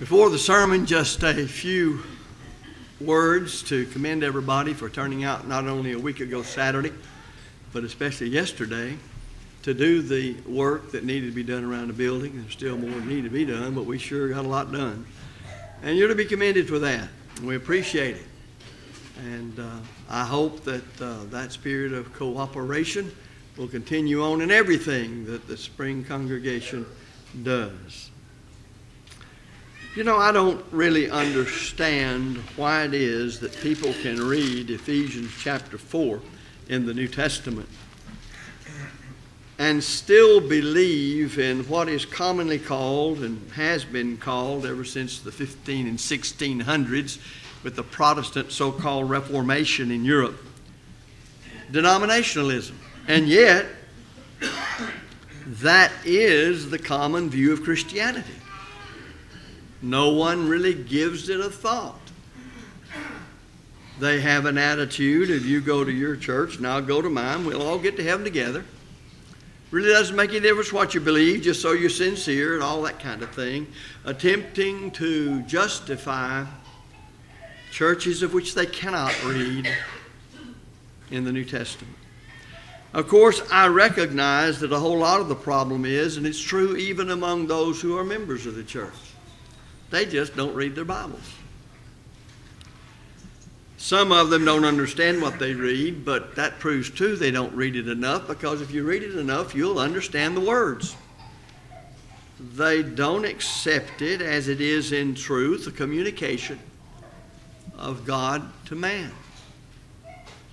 Before the sermon, just a few words to commend everybody for turning out not only a week ago Saturday, but especially yesterday to do the work that needed to be done around the building. There's still more that needed to be done, but we sure got a lot done. And you're to be commended for that. We appreciate it. And uh, I hope that uh, that spirit of cooperation will continue on in everything that the spring congregation does. You know, I don't really understand why it is that people can read Ephesians chapter 4 in the New Testament and still believe in what is commonly called and has been called ever since the 15 and 1600s with the Protestant so called Reformation in Europe denominationalism. And yet, that is the common view of Christianity. No one really gives it a thought. They have an attitude if you go to your church and I'll go to mine, we'll all get to heaven together. Really doesn't make any difference what you believe, just so you're sincere and all that kind of thing. Attempting to justify churches of which they cannot read in the New Testament. Of course, I recognize that a whole lot of the problem is, and it's true even among those who are members of the church, they just don't read their Bibles. Some of them don't understand what they read, but that proves too they don't read it enough because if you read it enough, you'll understand the words. They don't accept it as it is in truth, a communication of God to man.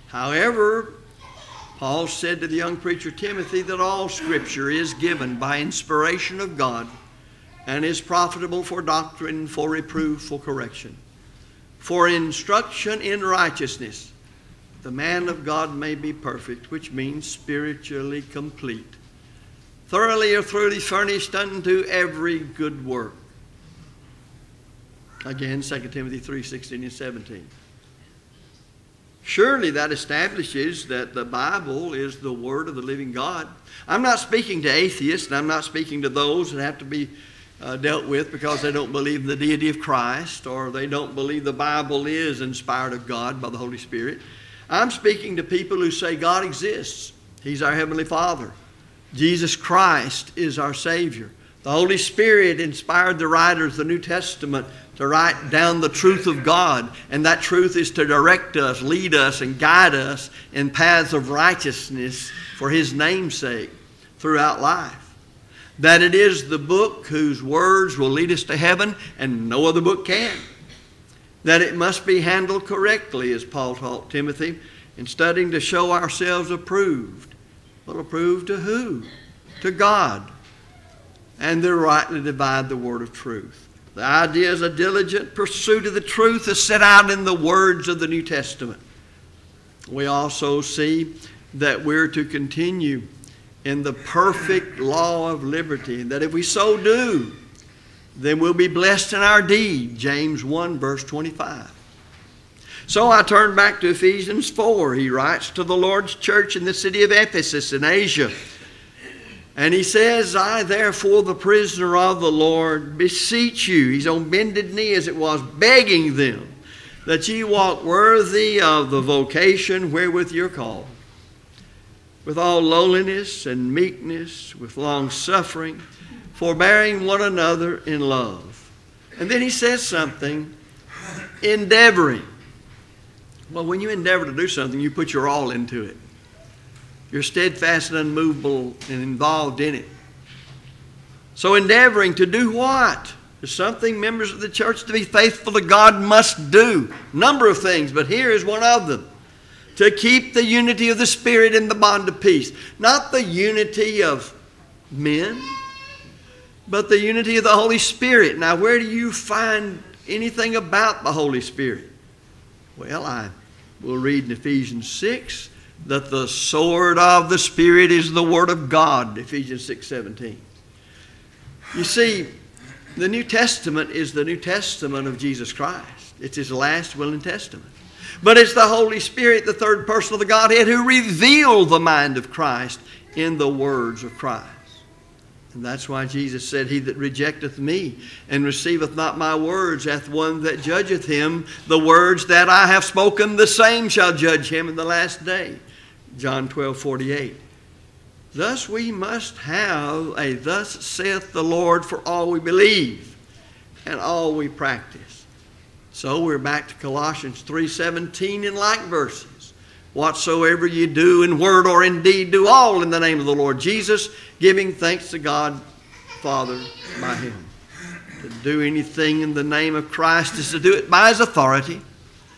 However, Paul said to the young preacher Timothy that all Scripture is given by inspiration of God and is profitable for doctrine, for reproof, for correction, for instruction in righteousness. The man of God may be perfect, which means spiritually complete, thoroughly or thoroughly furnished unto every good work. Again, 2 Timothy 3 16 and 17. Surely that establishes that the Bible is the Word of the living God. I'm not speaking to atheists, and I'm not speaking to those that have to be uh, dealt with because they don't believe in the deity of Christ or they don't believe the Bible is inspired of God by the Holy Spirit. I'm speaking to people who say God exists. He's our Heavenly Father. Jesus Christ is our Savior. The Holy Spirit inspired the writers of the New Testament to write down the truth of God, and that truth is to direct us, lead us, and guide us in paths of righteousness for His name's sake throughout life that it is the book whose words will lead us to heaven and no other book can. That it must be handled correctly, as Paul taught Timothy, in studying to show ourselves approved. Well, approved to who? To God. And to rightly divide the word of truth. The idea is a diligent pursuit of the truth is set out in the words of the New Testament. We also see that we're to continue in the perfect law of liberty, that if we so do, then we'll be blessed in our deed. James 1, verse 25. So I turn back to Ephesians 4. He writes to the Lord's church in the city of Ephesus in Asia. And he says, I, therefore, the prisoner of the Lord, beseech you. He's on bended knee as it was, begging them that ye walk worthy of the vocation wherewith you're called with all lowliness and meekness, with long suffering, forbearing one another in love. And then he says something endeavoring. Well, when you endeavor to do something, you put your all into it. You're steadfast and unmovable and involved in it. So, endeavoring to do what? There's something members of the church to be faithful to God must do. Number of things, but here is one of them to keep the unity of the Spirit in the bond of peace. Not the unity of men, but the unity of the Holy Spirit. Now, where do you find anything about the Holy Spirit? Well, I will read in Ephesians 6 that the sword of the Spirit is the Word of God, Ephesians 6 17. You see, the New Testament is the New Testament of Jesus Christ. It's His last will and testament. But it's the Holy Spirit, the third person of the Godhead, who revealed the mind of Christ in the words of Christ. And that's why Jesus said, He that rejecteth me and receiveth not my words hath one that judgeth him. The words that I have spoken, the same shall judge him in the last day. John 12, 48. Thus we must have a thus saith the Lord for all we believe and all we practice. So we're back to Colossians 3:17 in like verses. Whatsoever you do in word or in deed, do all in the name of the Lord Jesus, giving thanks to God Father by him. To do anything in the name of Christ is to do it by his authority.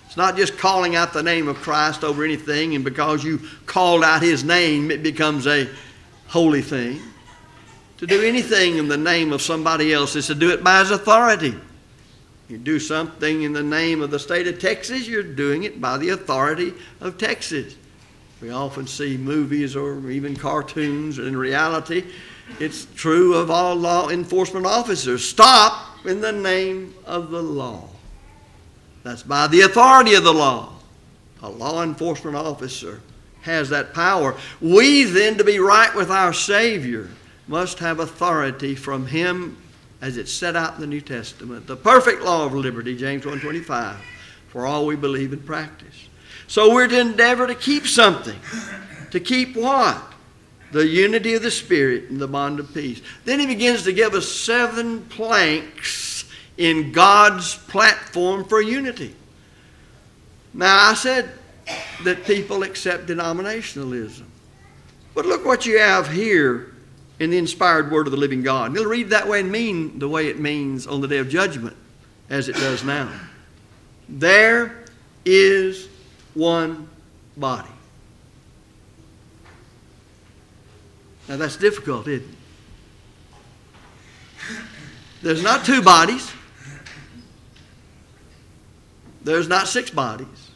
It's not just calling out the name of Christ over anything, and because you called out his name, it becomes a holy thing. To do anything in the name of somebody else is to do it by his authority. You do something in the name of the state of Texas, you're doing it by the authority of Texas. We often see movies or even cartoons, and in reality, it's true of all law enforcement officers. Stop in the name of the law. That's by the authority of the law. A law enforcement officer has that power. We then, to be right with our Savior, must have authority from Him as it's set out in the New Testament. The perfect law of liberty, James 1.25, for all we believe and practice. So we're to endeavor to keep something. To keep what? The unity of the Spirit and the bond of peace. Then he begins to give us seven planks in God's platform for unity. Now, I said that people accept denominationalism. But look what you have here in the inspired word of the living God. And it'll read that way and mean the way it means on the day of judgment as it does now. There is one body. Now that's difficult, isn't it? There's not two bodies. There's not six bodies.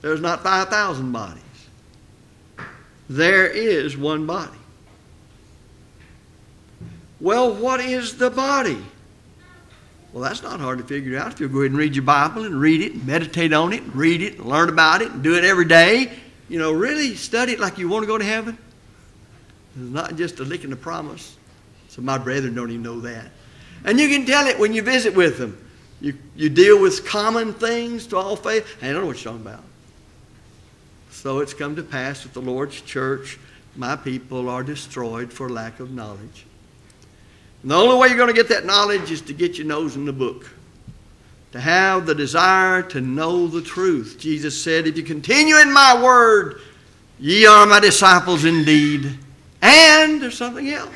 There's not 5,000 bodies. There is one body. Well, what is the body? Well, that's not hard to figure out. If you'll go ahead and read your Bible and read it, and meditate on it, and read it, and learn about it, and do it every day, you know, really study it like you want to go to heaven. It's not just a lick in the promise. So my brethren don't even know that. And you can tell it when you visit with them. You, you deal with common things to all faith. I don't know what you're talking about. So it's come to pass that the Lord's church, my people are destroyed for lack of knowledge. And the only way you're going to get that knowledge is to get your nose in the book. To have the desire to know the truth. Jesus said, If you continue in my word, ye are my disciples indeed. And there's something else.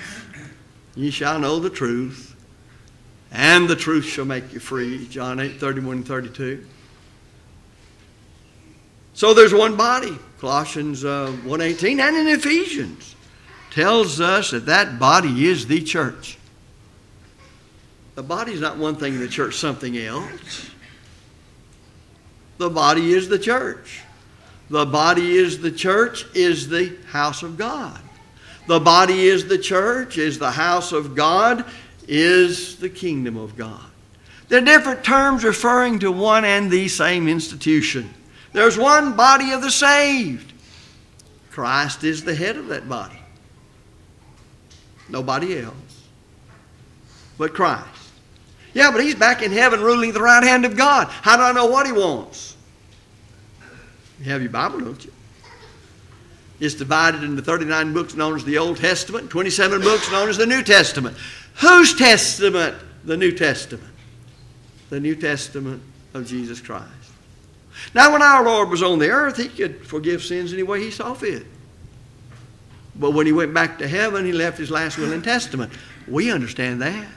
Ye shall know the truth, and the truth shall make you free. John 8, 31 and 32. So there's one body. Colossians uh, 1.18 and in Ephesians tells us that that body is the church. The body is not one thing in the church, something else. The body is the church. The body is the church, is the house of God. The body is the church, is the house of God, is the kingdom of God. They're different terms referring to one and the same institution. There's one body of the saved. Christ is the head of that body. Nobody else but Christ. Yeah, but he's back in heaven ruling the right hand of God. How do I know what he wants? You have your Bible, don't you? It's divided into 39 books known as the Old Testament, 27 books known as the New Testament. Whose testament? The New Testament. The New Testament of Jesus Christ. Now, when our Lord was on the earth, he could forgive sins any way he saw fit. But when he went back to heaven, he left his last will and testament. We understand that.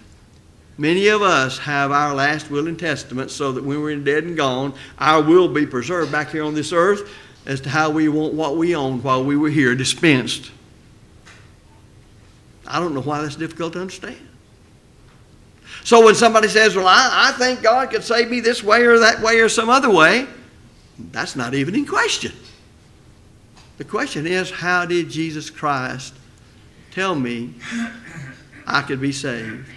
Many of us have our last will and testament so that when we're dead and gone, our will be preserved back here on this earth as to how we want what we owned while we were here dispensed. I don't know why that's difficult to understand. So when somebody says, Well, I, I think God could save me this way or that way or some other way, that's not even in question. The question is, how did Jesus Christ tell me I could be saved?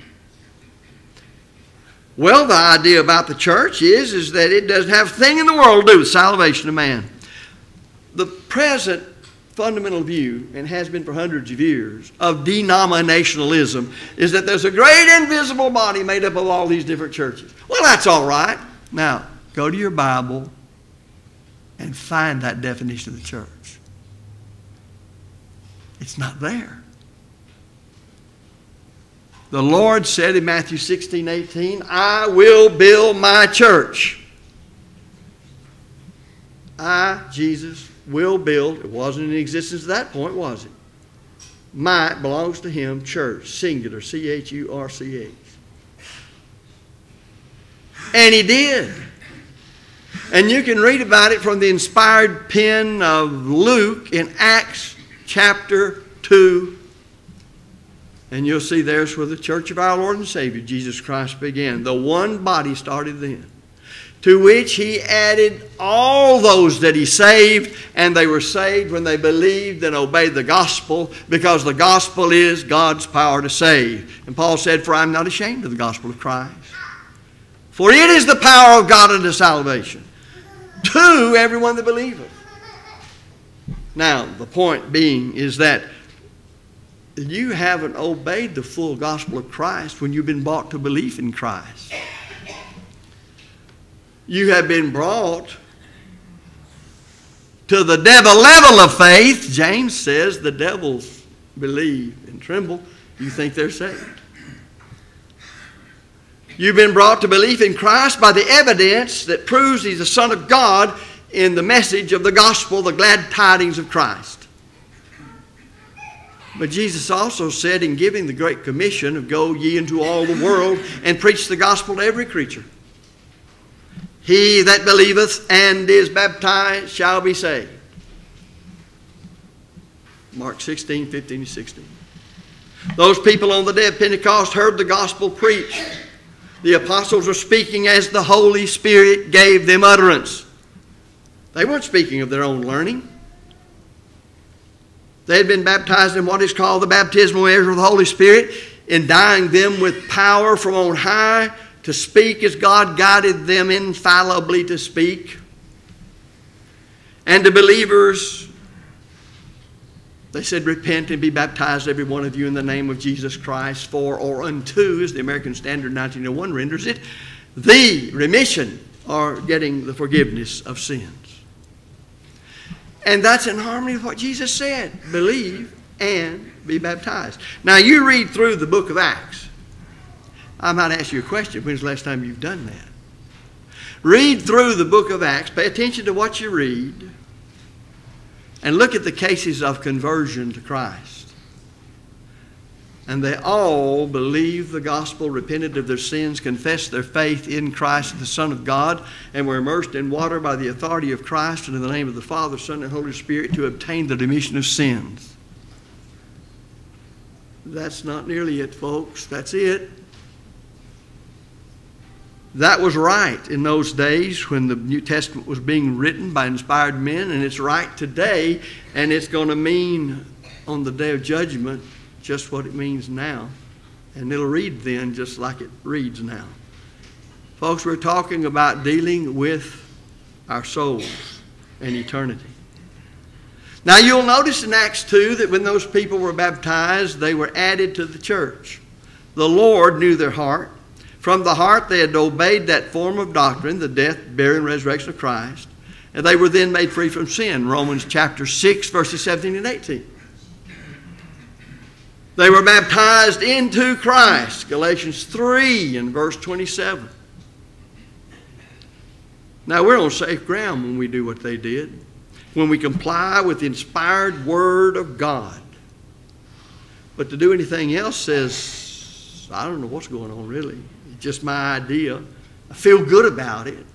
Well, the idea about the church is, is that it doesn't have a thing in the world to do with salvation of man. The present fundamental view, and has been for hundreds of years, of denominationalism is that there's a great invisible body made up of all these different churches. Well, that's all right. Now, go to your Bible and find that definition of the church. It's not there. The Lord said in Matthew 16, 18, I will build my church. I, Jesus, will build. It wasn't in existence at that point, was it? Might belongs to him, church, singular, C H U R C H. And he did. And you can read about it from the inspired pen of Luke in Acts chapter 2. And you'll see there's where the church of our Lord and Savior, Jesus Christ, began. The one body started then to which he added all those that he saved, and they were saved when they believed and obeyed the gospel, because the gospel is God's power to save. And Paul said, For I'm not ashamed of the gospel of Christ, for it is the power of God unto salvation to everyone that believeth. Now, the point being is that you haven't obeyed the full gospel of Christ when you've been brought to belief in Christ. You have been brought to the devil level of faith. James says the devils believe and tremble. You think they're saved. You've been brought to belief in Christ by the evidence that proves He's the Son of God in the message of the gospel, the glad tidings of Christ. But Jesus also said in giving the Great Commission of go ye into all the world and preach the gospel to every creature. He that believeth and is baptized shall be saved. Mark 16, 15 and 16. Those people on the day of Pentecost heard the gospel preached. The apostles were speaking as the Holy Spirit gave them utterance. They weren't speaking of their own learning. They had been baptized in what is called the baptismal measure of the Holy Spirit, endowing them with power from on high to speak as God guided them infallibly to speak. And to believers, they said, Repent and be baptized, every one of you, in the name of Jesus Christ, for or unto, as the American Standard 1901 renders it, the remission or getting the forgiveness of sins. And that's in harmony with what Jesus said believe and be baptized. Now, you read through the book of Acts. I might ask you a question. When's the last time you've done that? Read through the book of Acts. Pay attention to what you read. And look at the cases of conversion to Christ. And they all believed the gospel, repented of their sins, confessed their faith in Christ, the Son of God, and were immersed in water by the authority of Christ and in the name of the Father, Son, and Holy Spirit to obtain the remission of sins. That's not nearly it, folks. That's it. That was right in those days when the New Testament was being written by inspired men, and it's right today, and it's going to mean on the day of judgment just what it means now. And it'll read then just like it reads now. Folks, we're talking about dealing with our souls and eternity. Now, you'll notice in Acts 2 that when those people were baptized, they were added to the church. The Lord knew their heart. From the heart, they had obeyed that form of doctrine, the death, burial, and resurrection of Christ, and they were then made free from sin. Romans chapter 6, verses 17 and 18. They were baptized into Christ, Galatians 3 and verse 27. Now, we're on safe ground when we do what they did, when we comply with the inspired Word of God. But to do anything else says, I don't know what's going on really It's just my idea. I feel good about it.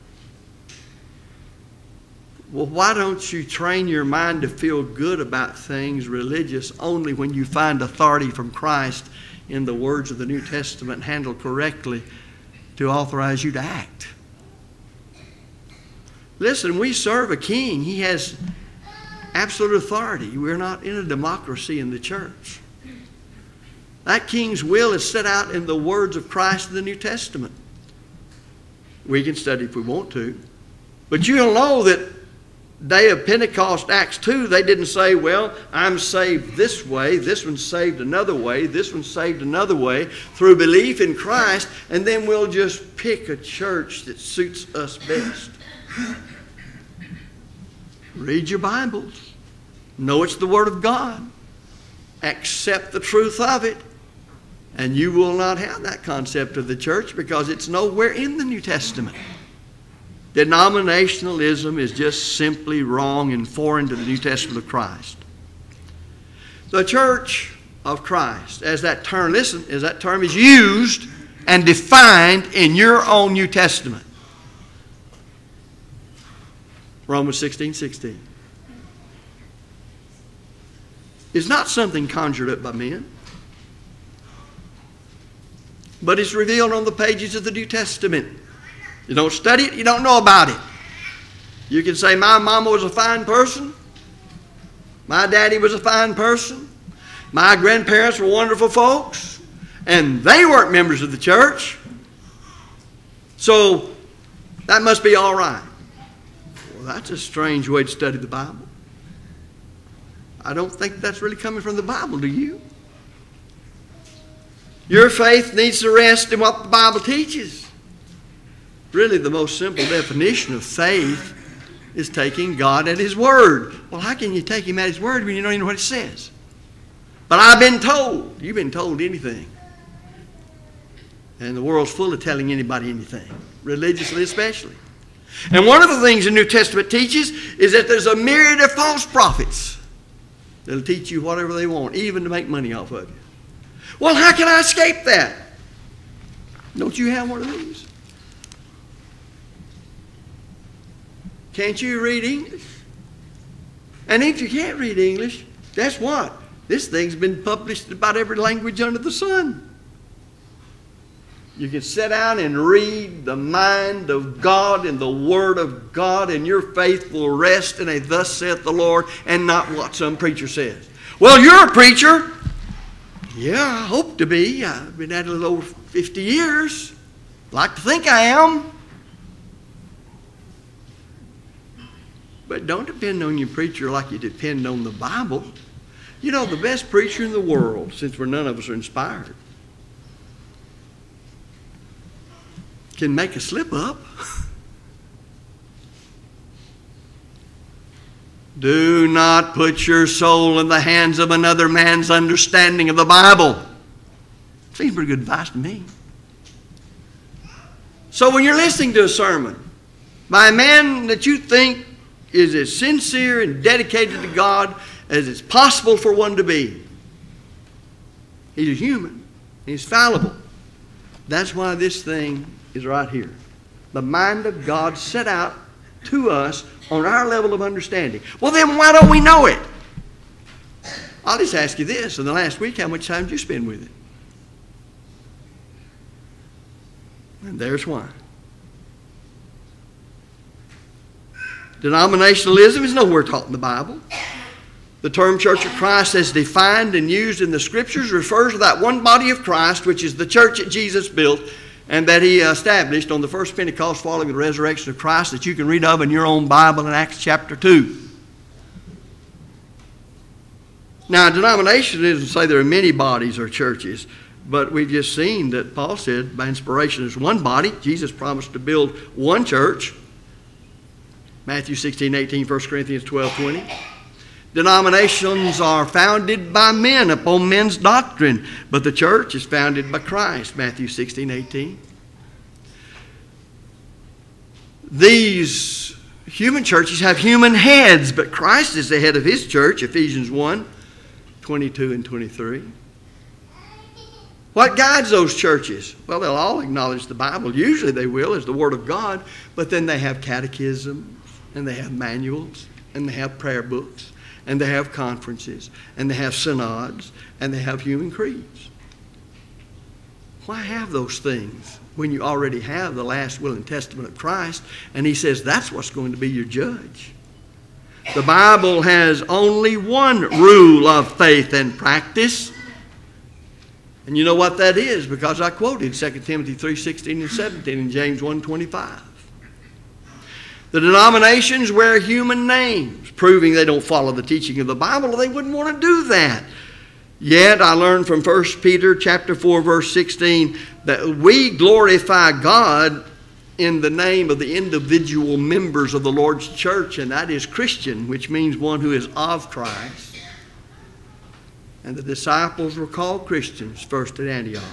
Well, why don't you train your mind to feel good about things religious only when you find authority from Christ in the words of the New Testament handled correctly to authorize you to act? Listen, we serve a king. He has absolute authority. We're not in a democracy in the church. That king's will is set out in the words of Christ in the New Testament. We can study if we want to. But you'll know that day of Pentecost, Acts 2, they didn't say, well, I'm saved this way, this one's saved another way, this one's saved another way through belief in Christ, and then we'll just pick a church that suits us best. Read your Bibles. Know it's the Word of God. Accept the truth of it. And you will not have that concept of the church because it's nowhere in the New Testament. Denominationalism is just simply wrong and foreign to the New Testament of Christ. The church of Christ, as that term, listen, as that term is used and defined in your own New Testament. Romans 16 16. Is not something conjured up by men, but it's revealed on the pages of the New Testament. You don't study it, you don't know about it. You can say, My mama was a fine person. My daddy was a fine person. My grandparents were wonderful folks. And they weren't members of the church. So that must be all right. Well, that's a strange way to study the Bible. I don't think that's really coming from the Bible, do you? Your faith needs to rest in what the Bible teaches. Really, the most simple definition of faith is taking God at His Word. Well, how can you take Him at His Word when you don't even know what it says? But I've been told. You've been told anything. And the world's full of telling anybody anything, religiously especially. And one of the things the New Testament teaches is that there's a myriad of false prophets that'll teach you whatever they want, even to make money off of you. Well, how can I escape that? Don't you have one of these? Can't you read English? And if you can't read English, guess what? This thing's been published about every language under the sun. You can sit down and read the mind of God and the Word of God, and your faith will rest in a thus saith the Lord and not what some preacher says. Well, you're a preacher. Yeah, I hope to be. I've been at it a little over 50 years. Like to think I am. But don't depend on your preacher like you depend on the Bible. You know, the best preacher in the world, since we're none of us are inspired, can make a slip up. Do not put your soul in the hands of another man's understanding of the Bible. Seems pretty good advice to me. So when you're listening to a sermon by a man that you think is as sincere and dedicated to God as it's possible for one to be. He's human. He's fallible. That's why this thing is right here. The mind of God set out to us on our level of understanding. Well, then why don't we know it? I'll just ask you this. In the last week, how much time did you spend with it? And there's why. Denominationalism is nowhere taught in the Bible. The term Church of Christ, as defined and used in the Scriptures, refers to that one body of Christ, which is the church that Jesus built and that he established on the first Pentecost following the resurrection of Christ, that you can read of in your own Bible in Acts chapter 2. Now, denomination doesn't say there are many bodies or churches, but we've just seen that Paul said by inspiration there's one body. Jesus promised to build one church. Matthew 16, 18, 1 Corinthians 12, 20. Denominations are founded by men upon men's doctrine, but the church is founded by Christ. Matthew 16, 18. These human churches have human heads, but Christ is the head of his church, Ephesians 1, 22 and 23. What guides those churches? Well, they'll all acknowledge the Bible. Usually they will as the Word of God, but then they have catechism and they have manuals, and they have prayer books, and they have conferences, and they have synods, and they have human creeds. Why have those things when you already have the last will and testament of Christ? And he says that's what's going to be your judge. The Bible has only one rule of faith and practice. And you know what that is because I quoted 2 Timothy 3:16 and 17 and James 1:25. The denominations wear human names, proving they don't follow the teaching of the Bible, they wouldn't want to do that. Yet I learned from 1 Peter chapter 4 verse 16 that we glorify God in the name of the individual members of the Lord's church and that is Christian, which means one who is of Christ. And the disciples were called Christians first at Antioch.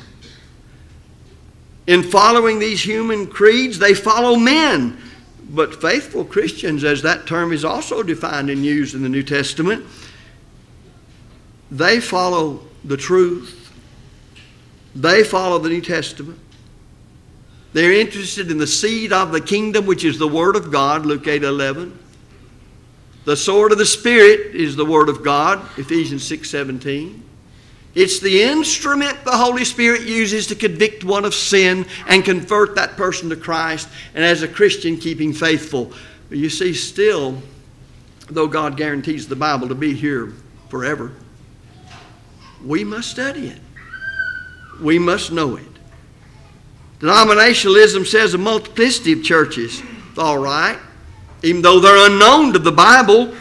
In following these human creeds, they follow men. But faithful Christians, as that term is also defined and used in the New Testament, they follow the truth. They follow the New Testament. They're interested in the seed of the kingdom, which is the Word of God, Luke 8 11. The sword of the Spirit is the Word of God, Ephesians 6 17. It's the instrument the Holy Spirit uses to convict one of sin and convert that person to Christ, and as a Christian, keeping faithful. You see, still, though God guarantees the Bible to be here forever, we must study it. We must know it. Denominationalism says a multiplicity of churches. All right, even though they're unknown to the Bible.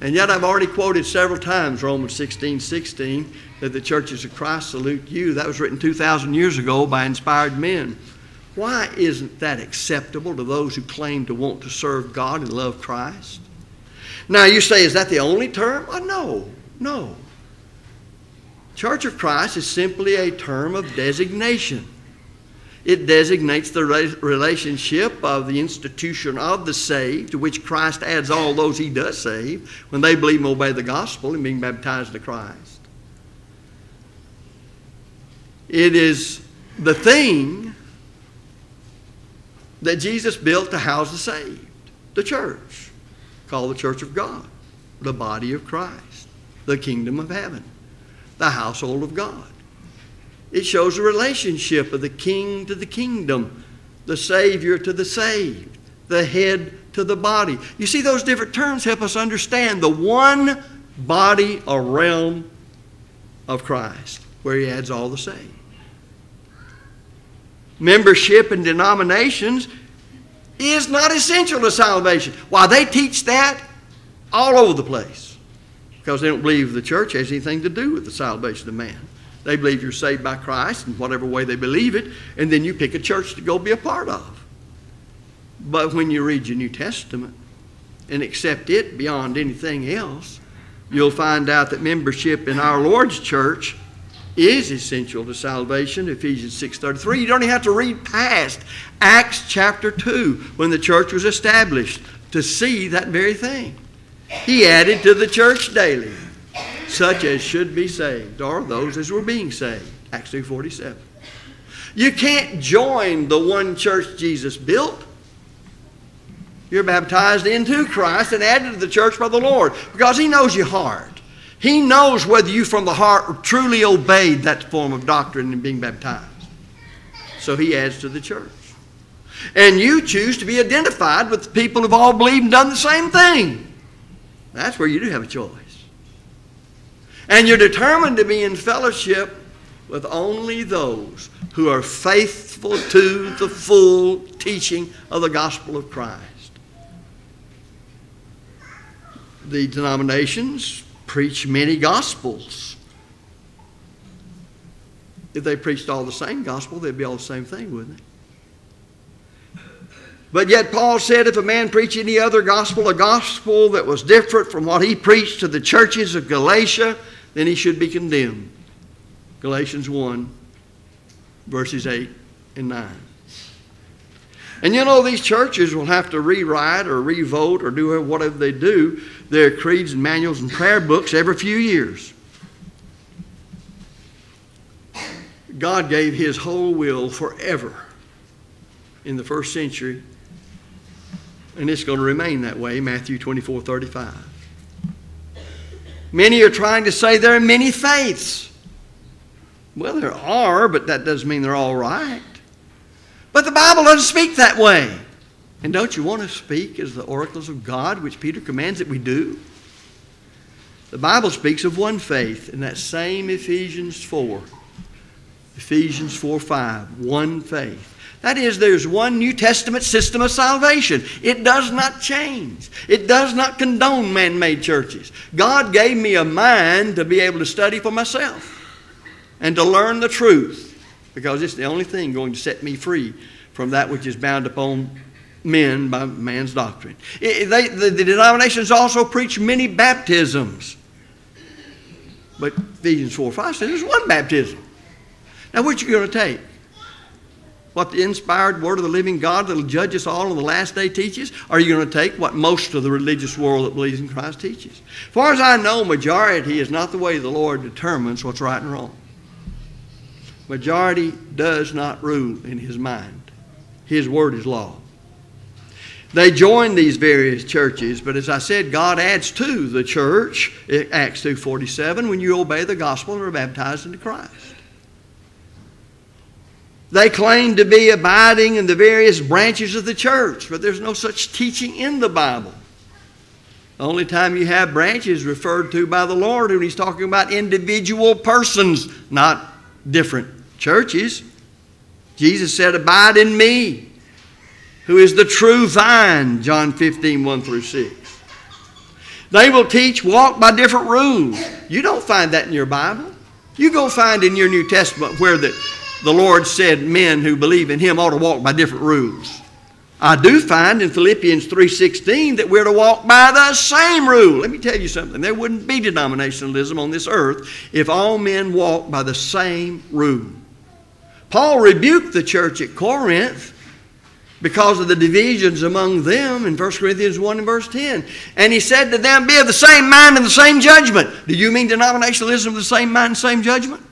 And yet, I've already quoted several times Romans 16 16 that the churches of Christ salute you. That was written 2,000 years ago by inspired men. Why isn't that acceptable to those who claim to want to serve God and love Christ? Now, you say, is that the only term? Oh, no, no. Church of Christ is simply a term of designation. It designates the relationship of the institution of the saved, to which Christ adds all those he does save when they believe and obey the gospel and being baptized to Christ. It is the thing that Jesus built to house the saved, the church, called the church of God, the body of Christ, the kingdom of heaven the household of God. It shows a relationship of the king to the kingdom, the Savior to the saved, the head to the body. You see, those different terms help us understand the one body or realm of Christ, where He adds all the saved. Membership in denominations is not essential to salvation. Why, they teach that all over the place because they don't believe the church has anything to do with the salvation of man. They believe you're saved by Christ in whatever way they believe it, and then you pick a church to go be a part of. But when you read your New Testament and accept it beyond anything else, you'll find out that membership in our Lord's church is essential to salvation ephesians 6.33 you don't even have to read past acts chapter 2 when the church was established to see that very thing he added to the church daily such as should be saved, or those as were being saved. Acts 2.47. You can't join the one church Jesus built. You're baptized into Christ and added to the church by the Lord because He knows your heart. He knows whether you from the heart truly obeyed that form of doctrine in being baptized. So He adds to the church. And you choose to be identified with the people who've all believed and done the same thing. That's where you do have a choice. And you're determined to be in fellowship with only those who are faithful to the full teaching of the gospel of Christ. The denominations preach many gospels. If they preached all the same gospel, they'd be all the same thing, wouldn't they? But yet, Paul said if a man preach any other gospel, a gospel that was different from what he preached to the churches of Galatia, then he should be condemned. Galatians 1, verses 8 and 9. And you know, these churches will have to rewrite or revote or do whatever they do their creeds and manuals and prayer books every few years. God gave his whole will forever in the first century and it's going to remain that way, Matthew 24 35. Many are trying to say there are many faiths. Well, there are, but that doesn't mean they're all right. But the Bible doesn't speak that way. And don't you want to speak as the oracles of God, which Peter commands that we do? The Bible speaks of one faith in that same Ephesians 4. Ephesians 4 5. One faith. That is, there's one New Testament system of salvation. It does not change. It does not condone man made churches. God gave me a mind to be able to study for myself and to learn the truth because it's the only thing going to set me free from that which is bound upon men by man's doctrine. It, they, the, the denominations also preach many baptisms. But Ephesians 4 5 says there's one baptism. Now, which are you going to take? what the inspired word of the living God that will judge us all on the last day teaches? Or are you going to take what most of the religious world that believes in Christ teaches? As far as I know, majority is not the way the Lord determines what's right and wrong. Majority does not rule in his mind. His word is law. They join these various churches, but as I said, God adds to the church, eh, Acts 2.47, when you obey the gospel and are baptized into Christ. They claim to be abiding in the various branches of the church, but there's no such teaching in the Bible. The only time you have branches referred to by the Lord when He's talking about individual persons, not different churches. Jesus said, Abide in me, who is the true vine, John 15, 1 through 6. They will teach, walk by different rules. You don't find that in your Bible. You go find in your New Testament where the the Lord said men who believe in him ought to walk by different rules. I do find in Philippians 3:16 that we're to walk by the same rule. Let me tell you something. There wouldn't be denominationalism on this earth if all men walked by the same rule. Paul rebuked the church at Corinth because of the divisions among them in 1 Corinthians 1 and verse 10. And he said to them, Be of the same mind and the same judgment. Do you mean denominationalism of the same mind and same judgment?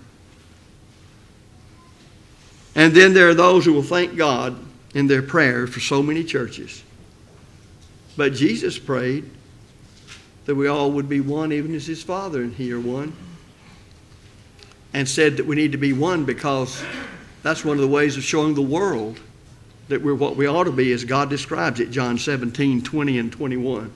And then there are those who will thank God in their prayer for so many churches. But Jesus prayed that we all would be one, even as his Father and he are one. And said that we need to be one because that's one of the ways of showing the world that we're what we ought to be as God describes it, John 17, 20 and 21.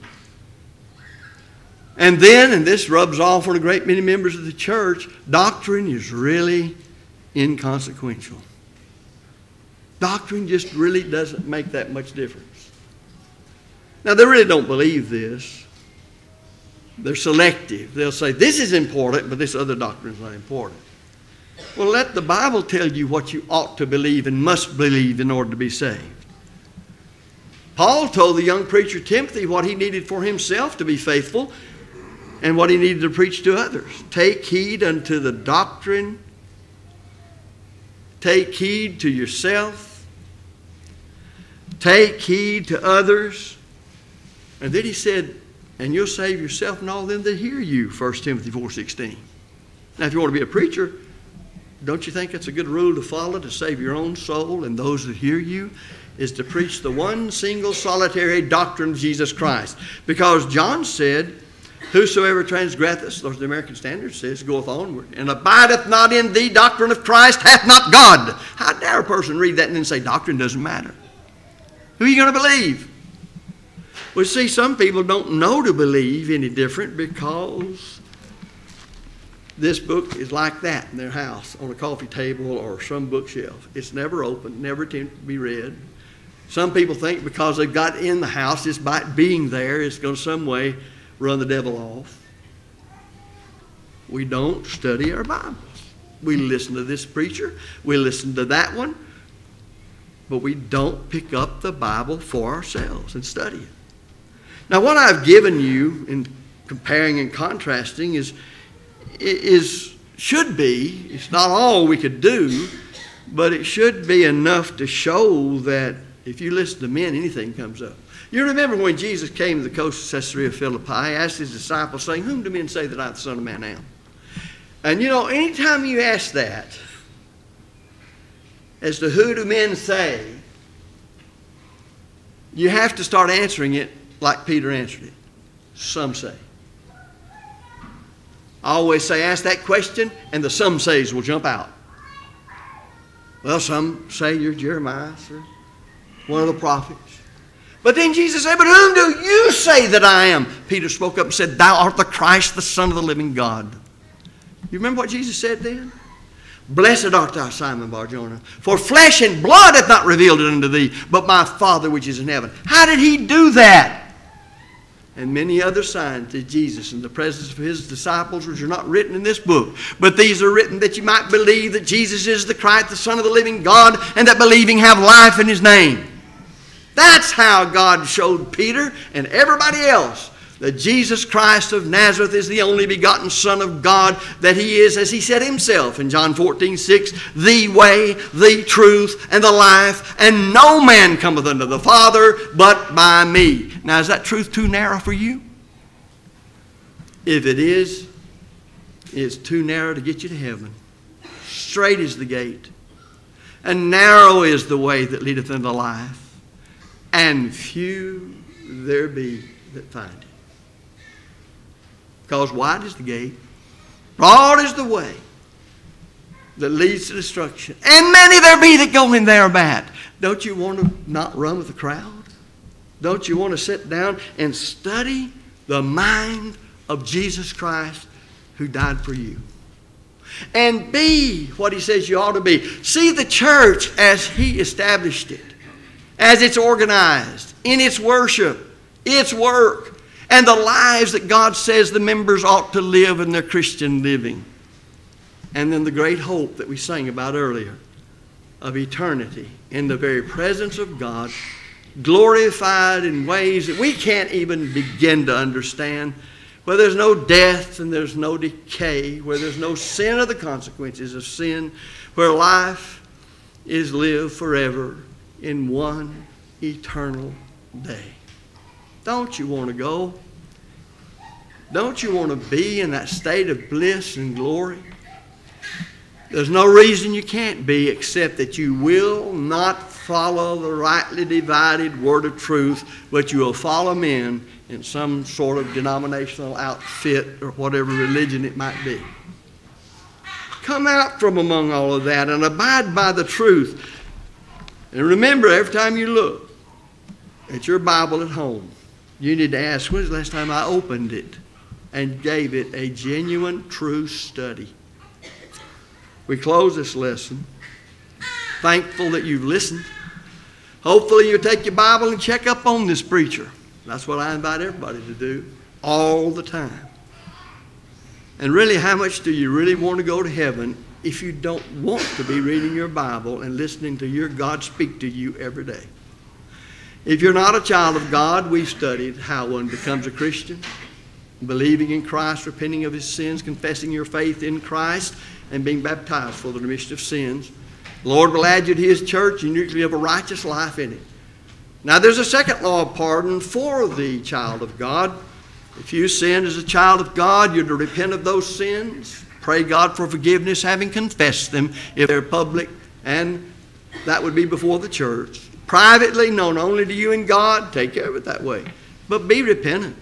And then, and this rubs off on a great many members of the church, doctrine is really inconsequential. Doctrine just really doesn't make that much difference. Now, they really don't believe this. They're selective. They'll say, this is important, but this other doctrine is not important. Well, let the Bible tell you what you ought to believe and must believe in order to be saved. Paul told the young preacher Timothy what he needed for himself to be faithful and what he needed to preach to others. Take heed unto the doctrine, take heed to yourself, Take heed to others. And then he said, and you'll save yourself and all them that hear you, 1 Timothy 4.16. Now, if you want to be a preacher, don't you think it's a good rule to follow to save your own soul and those that hear you? Is to preach the one single solitary doctrine of Jesus Christ. Because John said, Whosoever transgresseth, or the American Standard says, goeth onward, and abideth not in the doctrine of Christ hath not God. How dare a person read that and then say doctrine doesn't matter? Who are you going to believe? Well, see, some people don't know to believe any different because this book is like that in their house on a coffee table or some bookshelf. It's never opened, never to be read. Some people think because they've got in the house, just by being there, it's going to some way run the devil off. We don't study our Bibles. We listen to this preacher, we listen to that one, but we don't pick up the Bible for ourselves and study it. Now, what I've given you in comparing and contrasting is, is should be, it's not all we could do, but it should be enough to show that if you listen to men, anything comes up. You remember when Jesus came to the coast of Caesarea Philippi, he asked his disciples, saying, Whom do men say that I, the Son of Man, am? And you know, anytime you ask that, as to who do men say, you have to start answering it like Peter answered it. Some say. I always say, ask that question, and the some says will jump out. Well, some say you're Jeremiah or one of the prophets. But then Jesus said, But whom do you say that I am? Peter spoke up and said, Thou art the Christ, the Son of the living God. You remember what Jesus said then? Blessed art thou, Simon Barjona, for flesh and blood hath not revealed it unto thee, but my Father which is in heaven. How did he do that? And many other signs did Jesus in the presence of his disciples, which are not written in this book. But these are written that you might believe that Jesus is the Christ, the Son of the living God, and that believing have life in his name. That's how God showed Peter and everybody else that Jesus Christ of Nazareth is the only begotten Son of God, that He is, as He said Himself in John 14, 6, the way, the truth, and the life, and no man cometh unto the Father but by me. Now, is that truth too narrow for you? If it is, it's too narrow to get you to heaven. Straight is the gate, and narrow is the way that leadeth unto life, and few there be that find. Because wide is the gate, broad is the way that leads to destruction, and many there be that go in there bad. Don't you want to not run with the crowd? Don't you want to sit down and study the mind of Jesus Christ who died for you? And be what he says you ought to be. See the church as he established it, as it's organized, in its worship, its work, and the lives that God says the members ought to live in their Christian living. And then the great hope that we sang about earlier of eternity in the very presence of God, glorified in ways that we can't even begin to understand, where there's no death and there's no decay, where there's no sin or the consequences of sin, where life is lived forever in one eternal day. Don't you want to go? Don't you want to be in that state of bliss and glory? There's no reason you can't be except that you will not follow the rightly divided word of truth, but you will follow men in some sort of denominational outfit or whatever religion it might be. Come out from among all of that and abide by the truth. And remember, every time you look at your Bible at home, you need to ask, when's the last time I opened it and gave it a genuine, true study? We close this lesson thankful that you've listened. Hopefully, you'll take your Bible and check up on this preacher. That's what I invite everybody to do all the time. And really, how much do you really want to go to heaven if you don't want to be reading your Bible and listening to your God speak to you every day? If you're not a child of God, we've studied how one becomes a Christian, believing in Christ, repenting of his sins, confessing your faith in Christ, and being baptized for the remission of sins. The Lord will add you to his church, and you can live a righteous life in it. Now, there's a second law of pardon for the child of God. If you sin as a child of God, you're to repent of those sins, pray God for forgiveness, having confessed them if they're public, and that would be before the church. Privately, known only to you and God, take care of it that way. But be repentant.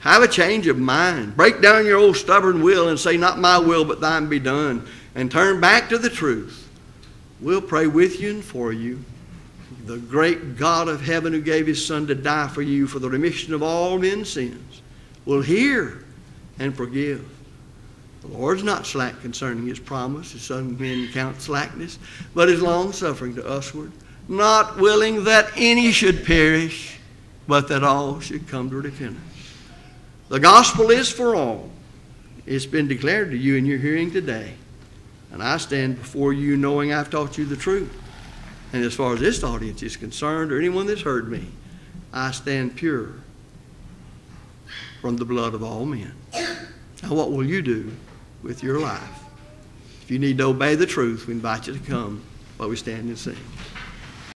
Have a change of mind. Break down your old stubborn will and say, Not my will, but thine be done. And turn back to the truth. We'll pray with you and for you. The great God of heaven who gave his Son to die for you for the remission of all men's sins will hear and forgive. The Lord's not slack concerning his promise, as some men count slackness, but is long suffering to usward, not willing that any should perish, but that all should come to repentance. The gospel is for all. It's been declared to you in your hearing today. And I stand before you knowing I've taught you the truth. And as far as this audience is concerned, or anyone that's heard me, I stand pure from the blood of all men. Now, what will you do with your life? If you need to obey the truth, we invite you to come while we stand and sing.